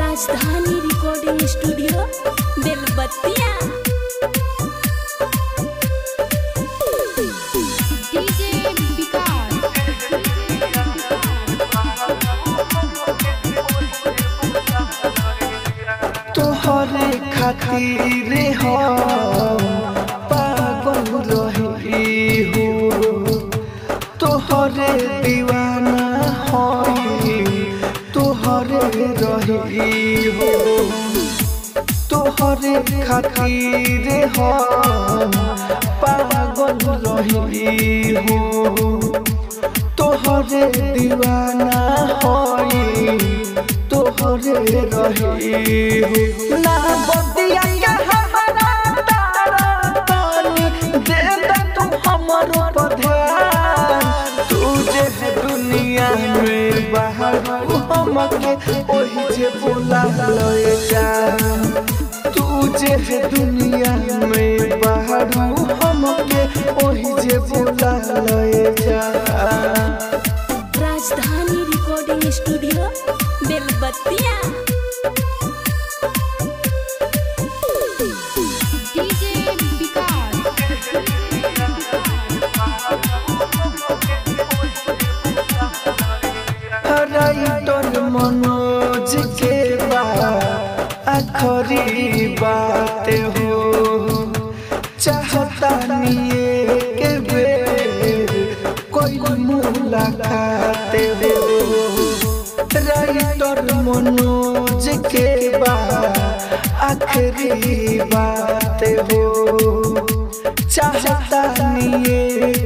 राजधानी recording studio बेलबत्तिया तोहरे खातिर हम रही हो तोहरे खातिर हम पागल रही हो तोहरे दीवाना हई तोहरे रही हो ना बदिया के हमारा तारा तानी दे दे तू हमरो पर ध्यान तुझे है दुनिया में बाहर हमके जे बोला लए जा तुझे है दुनिया में बाहर हमके ओही जे बोला लए जा राजधानी रिकॉर्डिंग स्टूडियो बेलबत्तिया आखरी बात हो, चाहता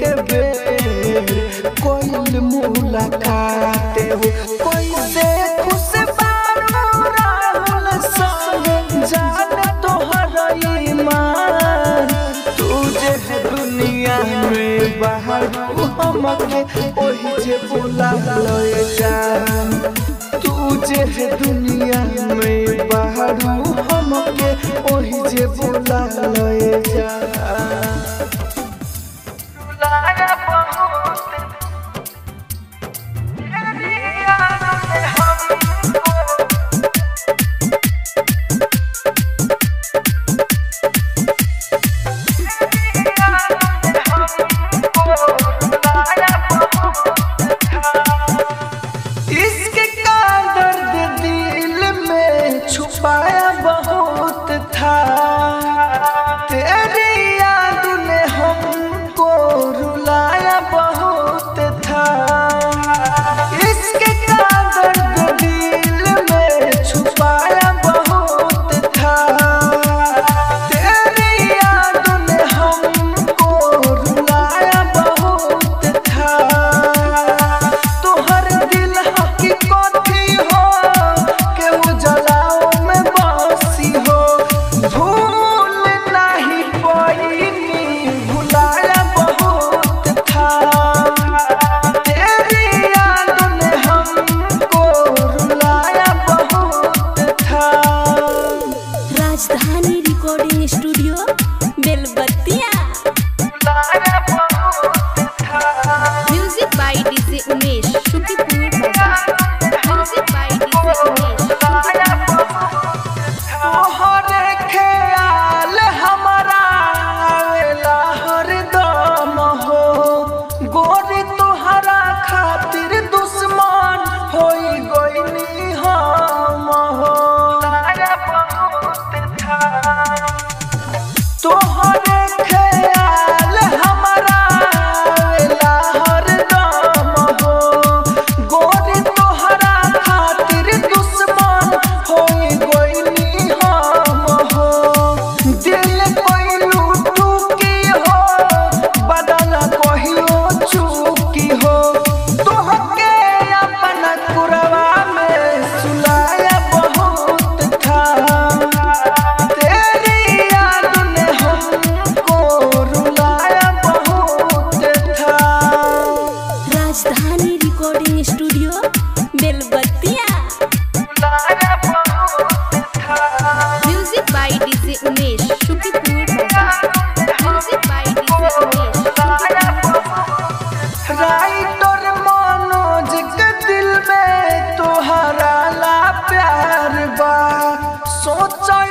के बेर कोई मुलाकात हो। कोई से खुश है दुनिया में बाहर हमके ओही जे बोला लए जान। तुझे है दुनिया में बाहर हमके ओही जे बुला ले जान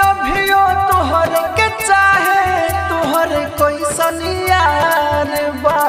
लभियो तुहर के चाहे तुहर कोई सनियार बा।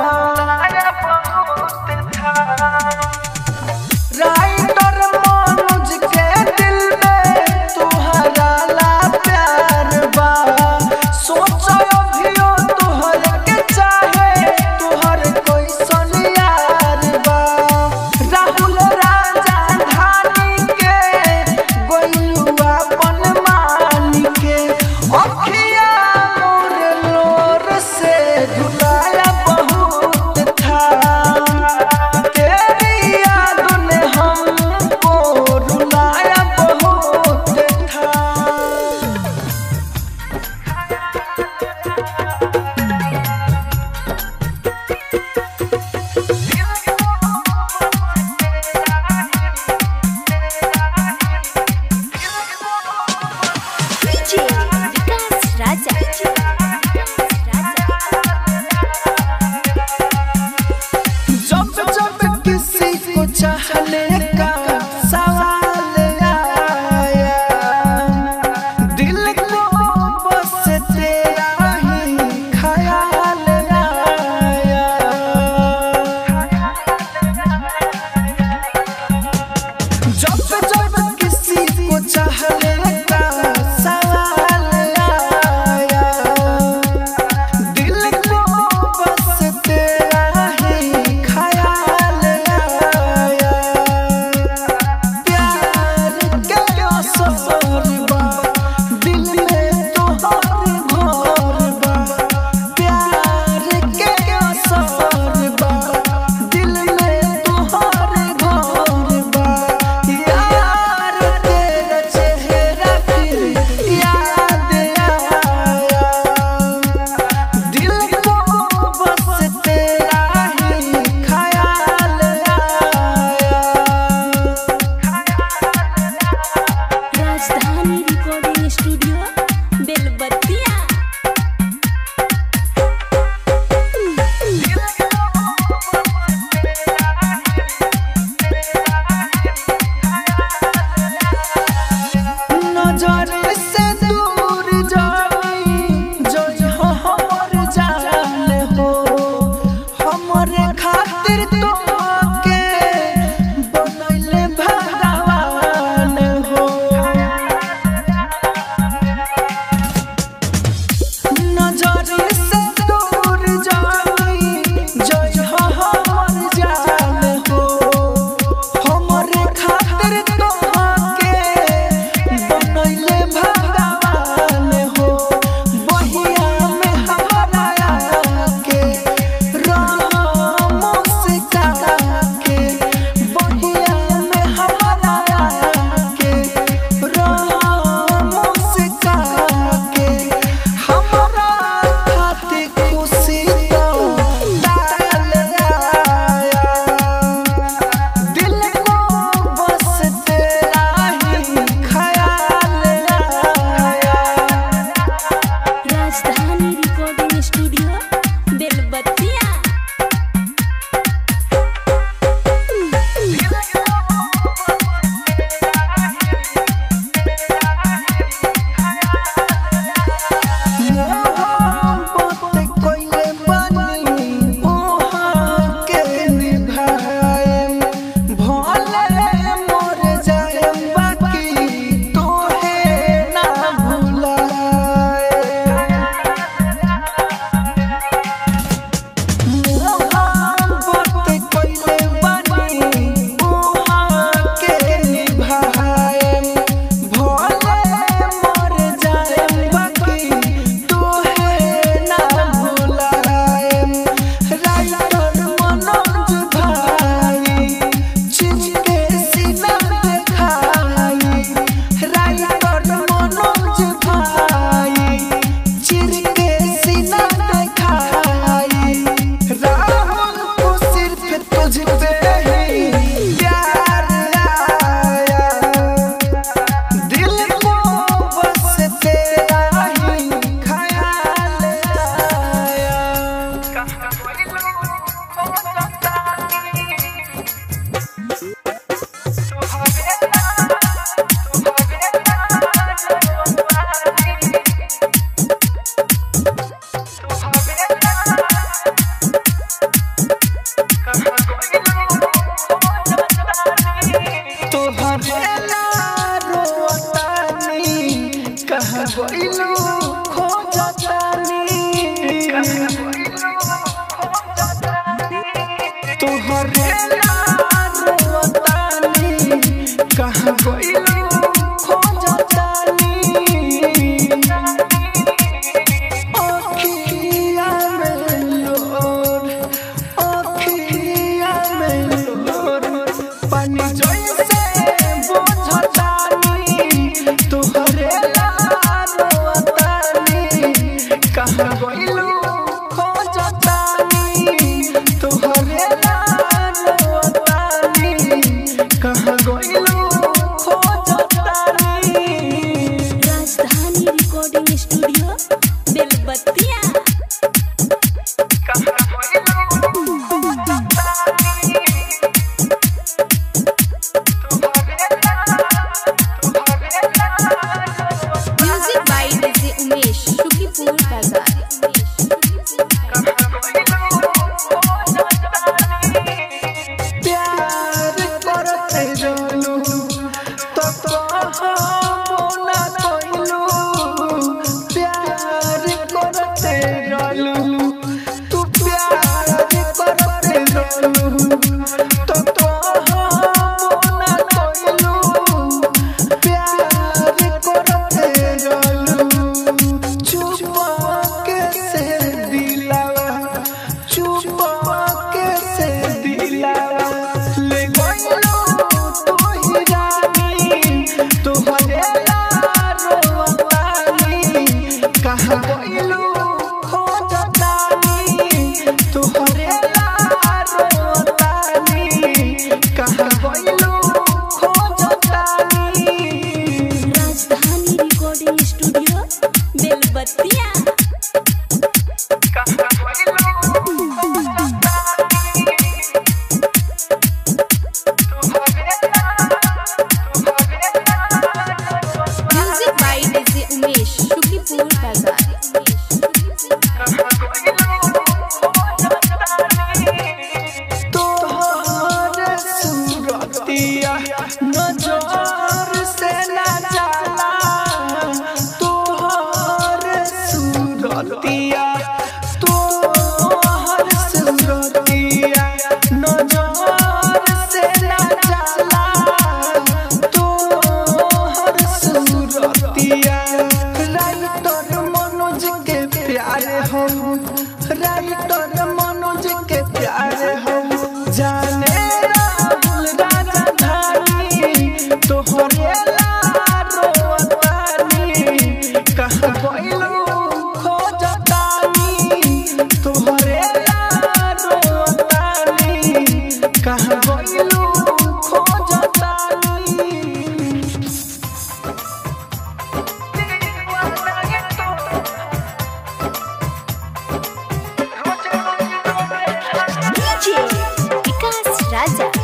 विकास राजा।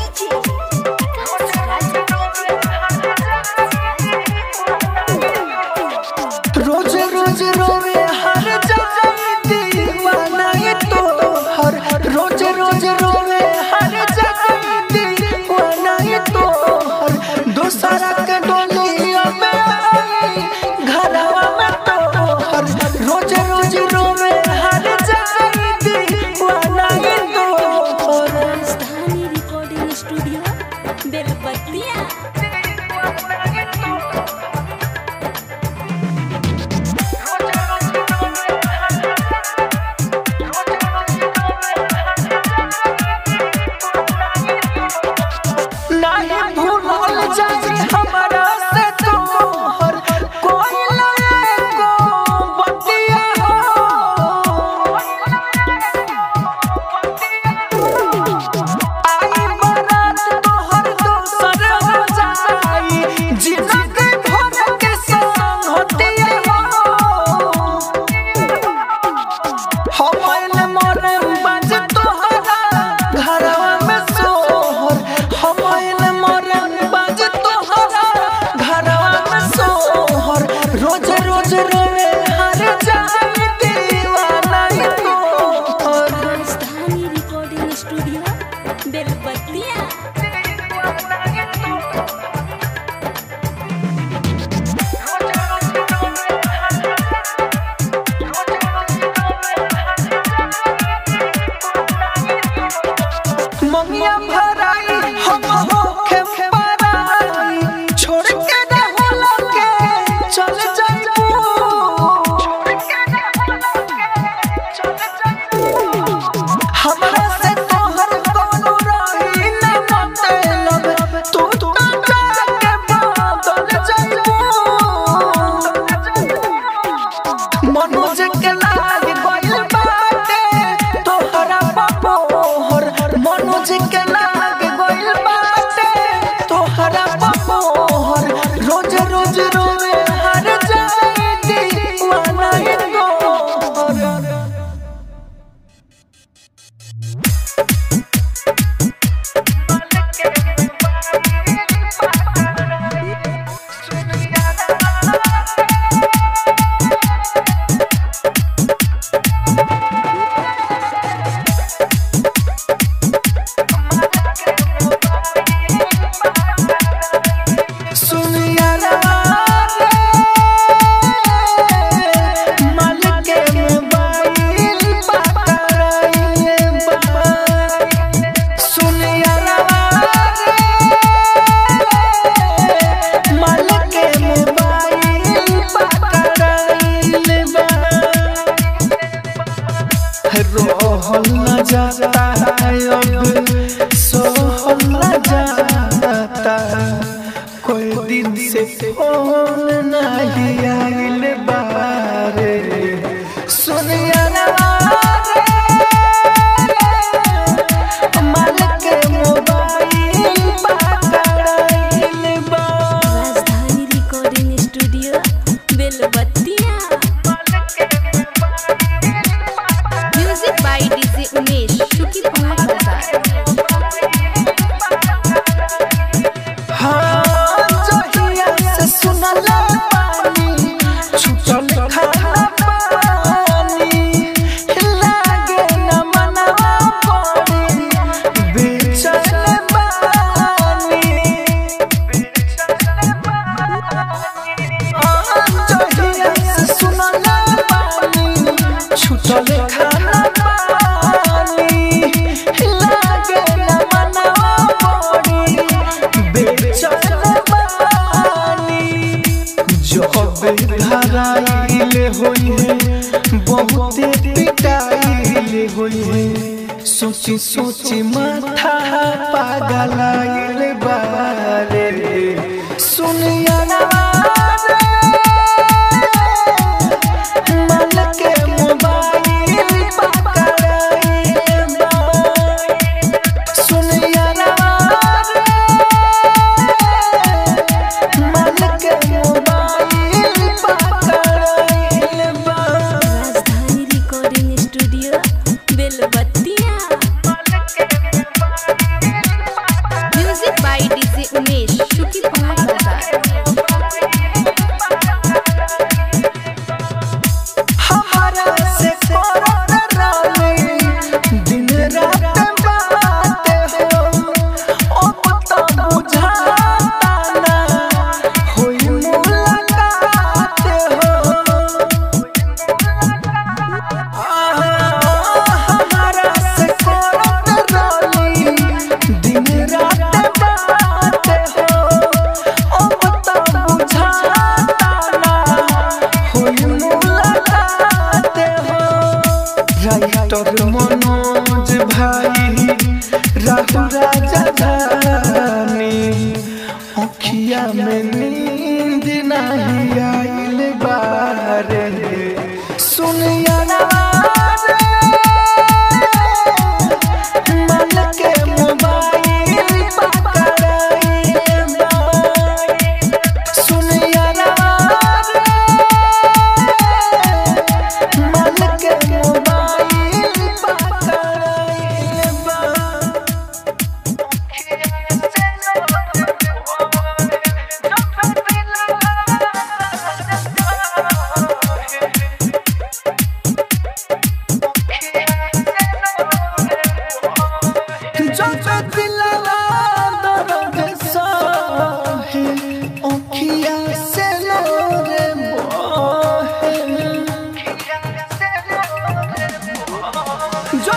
सोची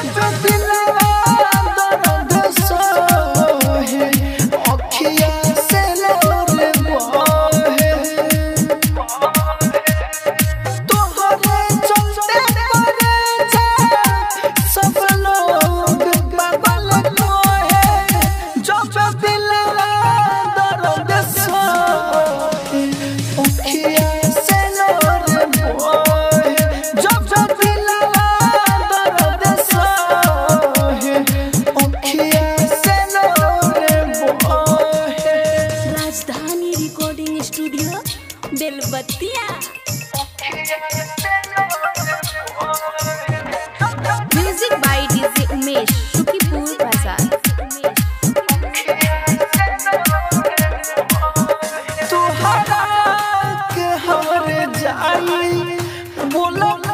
want to be bola. bola.